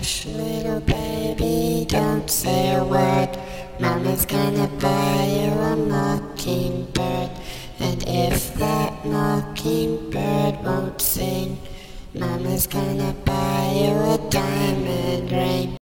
Hush, little baby, don't say a word. Mama's gonna buy you a mockingbird. And if that mockingbird won't sing, Mama's gonna buy you a diamond ring.